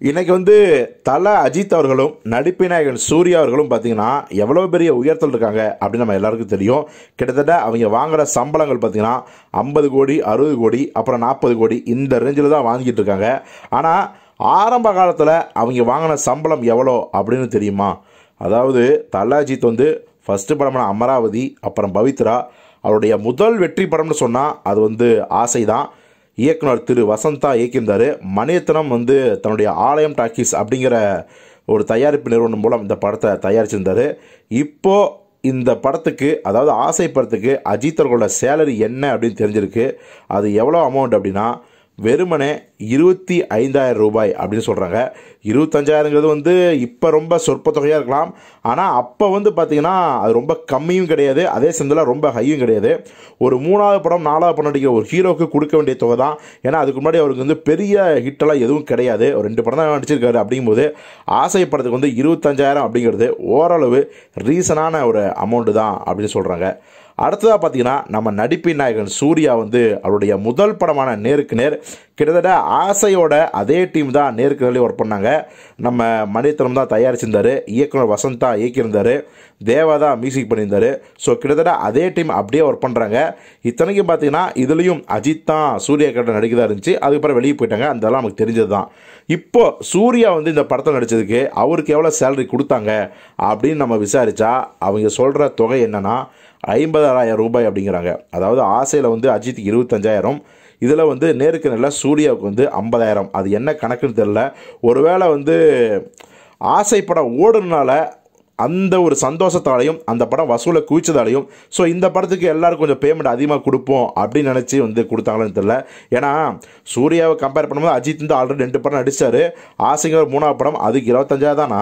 இன்றைக்கி வந்து தலை அஜித் அவர்களும் நடிப்பிநாயகன் சூர்யா அவர்களும் பார்த்தீங்கன்னா எவ்வளோ பெரிய உயர்த்தல் இருக்காங்க அப்படின்னு நம்ம எல்லாருக்கும் தெரியும். கிட்டத்தட்ட அவங்க வாங்குகிற சம்பளங்கள் பார்த்தீங்கன்னா ஐம்பது கோடி அறுபது கோடி அப்புறம் நாற்பது கோடி இந்த ரேஞ்சில் தான் வாங்கிட்டு இருக்காங்க. ஆனால் ஆரம்ப காலத்தில் அவங்க வாங்கின சம்பளம் எவ்வளோ அப்படின்னு தெரியுமா? அதாவது தலை அஜித் வந்து ஃபஸ்ட்டு படமான அமராவதி அப்புறம் பவித்ரா. அவருடைய முதல் வெற்றி படம்னு சொன்னால் அது வந்து ஆசை தான் இயக்குனர் திரு வசந்தா இயக்கியிருந்தார். மணியத்தனம் வந்து தன்னுடைய ஆலயம் டாக்கீஸ் அப்படிங்கிற ஒரு தயாரிப்பு நிறுவனம் மூலம் இந்த படத்தை தயாரிச்சிருந்தார். இப்போது இந்த படத்துக்கு அதாவது ஆசை படத்துக்கு அஜித் அவர்களோட சேலரி என்ன அப்படின்னு தெரிஞ்சிருக்கு. அது எவ்வளோ அமௌண்ட் அப்படின்னா வெறுமனே இருபத்தி ஐந்தாயிரம் ரூபாய் அப்படின்னு சொல்கிறாங்க இருபத்தஞ்சாயிரங்கிறது வந்து இப்போ ரொம்ப சொற்ப தொகையாக இருக்கலாம். ஆனால் அப்போ வந்து பார்த்திங்கன்னா அது ரொம்ப கம்மியும் கிடையாது. அதே சமயத்தில் ரொம்ப ஹையும் கிடையாது. ஒரு மூணாவது படம் நாலாவது படம் நடிக்கிற ஒரு ஹீரோவுக்கு கொடுக்க வேண்டிய தொகை தான். ஏன்னா அதுக்கு முன்னாடி அவருக்கு வந்து பெரிய ஹிட்டெல்லாம் எதுவும் கிடையாது. ஒரு ரெண்டு படம் தான் நடிச்சிருக்காரு அப்படிங்கும்போது ஆசைப்படத்துக்கு வந்து இருபத்தஞ்சாயிரம் அப்படிங்கிறது ஓரளவு ரீசனான ஒரு அமௌண்ட்டு தான் அப்படின்னு சொல்கிறாங்க அடுத்ததாக பார்த்தீங்கன்னா நம்ம நடிப்பின் நாயகன் சூர்யா வந்து அவருடைய முதல் படமான நேருக்கு நேர் கிட்டத்தட்ட ஆசையோட அதே டீம் தான் நேருக்கு நேரில் ஒர்க் பண்ணாங்க. நம்ம மணித்தனம் தான் தயாரிச்சிருந்தார். இயக்குனர் வசந்தா இயக்கியிருந்தார். தேவா தான் மியூசிக் பண்ணியிருந்தாரு. ஸோ கிட்டத்தட்ட அதே டீம் அப்படியே ஒர்க் பண்ணுறாங்க இத்தனைக்கும் பார்த்தீங்கன்னா இதுலேயும் அஜித் தான் சூர்யா கிட்ட நடிக்கதாக இருந்துச்சு. அதுக்கப்புறம் வெளியே போயிட்டாங்க. அதெல்லாம் நமக்கு தெரிஞ்சது தான். இப்போ சூர்யா வந்து இந்த படத்தில் நடித்ததுக்கு அவருக்கு எவ்வளோ சேலரி கொடுத்தாங்க அப்படின்னு நம்ம விசாரித்தா அவங்க சொல்கிற தொகை என்னென்னா ஐம்பதாயிரம் ரூபாய் அப்படிங்கிறாங்க. அதாவது ஆசையில் வந்து அஜித்துக்கு இருபத்தஞ்சாயிரம். இதில் வந்து நேருக்கு நேரில் சூர்யாவுக்கு வந்து ஐம்பதாயிரம். அது என்ன கணக்குன்னு தெரில ஒருவேளை வந்து ஆசைப்படம் படம் ஓடுனால அந்த ஒரு சந்தோஷத்தாலையும் அந்த படம் வசூலை குவிச்சதாலையும் ஸோ இந்த படத்துக்கு எல்லோரும் கொஞ்சம் பேமெண்ட் அதிகமாக கொடுப்போம் அப்படின்னு நினச்சி வந்து கொடுத்தாங்களான்னு தெரில ஏன்னா சூர்யாவை கம்பேர் பண்ணும்போது அஜித் வந்து ஆல்ரெடி ரெண்டு படம் நடித்தார் ஆசைங்கிற மூணாவது படம் அதுக்கு இருபத்தஞ்சாயிரம் தானா?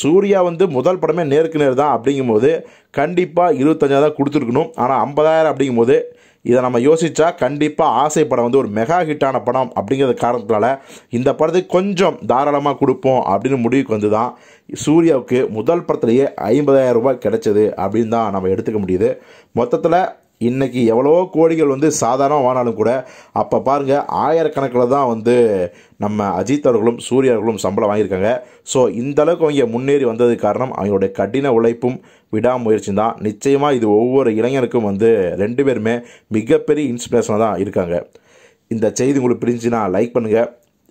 சூர்யா வந்து முதல் படமே நேருக்கு நேர் தான் அப்படிங்கும்போது கண்டிப்பாக இருபத்தஞ்சாயிரம் தான் கொடுத்துருக்கணும். ஆனால் ஐம்பதாயிரம் அப்படிங்கும்போது இதை நம்ம யோசித்தா கண்டிப்பாக ஆசை படம் வந்து ஒரு மெகா ஹிட்டான படம் அப்படிங்கிற காரணத்தினால இந்த படத்துக்கு கொஞ்சம் தாராளமாக கொடுப்போம் அப்படின்னு முடிவுக்கு வந்து தான் சூர்யாவுக்கு முதல் படத்துலேயே ஐம்பதாயிரம் ரூபாய் கிடைச்சது அப்படின்னு தான் நம்ம எடுத்துக்க முடியுது. மொத்தத்தில் இன்றைக்கி எவ்வளோ கோடிகள் வந்து சாதாரணமாக வானாலும் கூட அப்போ பாருங்கள் ஆயிரக்கணக்கில் தான் வந்து நம்ம அஜித் அவர்களும் சூர்யா அவர்களும் சம்பளம் வாங்கியிருக்காங்க. ஸோ இந்தளவுக்கு அவங்க முன்னேறி வந்ததுக்கு காரணம் அவங்களுடைய கடின உழைப்பும் விடாமுயற்சி தான். நிச்சயமாக இது ஒவ்வொரு இளைஞருக்கும் வந்து ரெண்டு பேருமே மிகப்பெரிய இன்ஸ்பிரேஷனாக தான் இருக்காங்க. இந்த செய்தி உங்களுக்கு பிரிஞ்சுன்னா லைக் பண்ணுங்கள்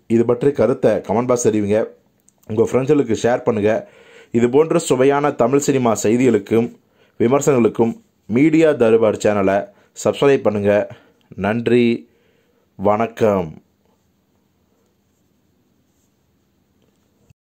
இது பற்றி கருத்தை கமெண்ட் பாக்ஸ் தெரிவிங்க. உங்கள் ஃப்ரெண்ட்ஸுகளுக்கு ஷேர் பண்ணுங்கள் இது போன்ற சுவையான தமிழ் சினிமா செய்திகளுக்கும் விமர்சனங்களுக்கும் மீடியா தர்பார் சேனலை சப்ஸ்கிரைப் பண்ணுங்கள் நன்றி. வணக்கம்.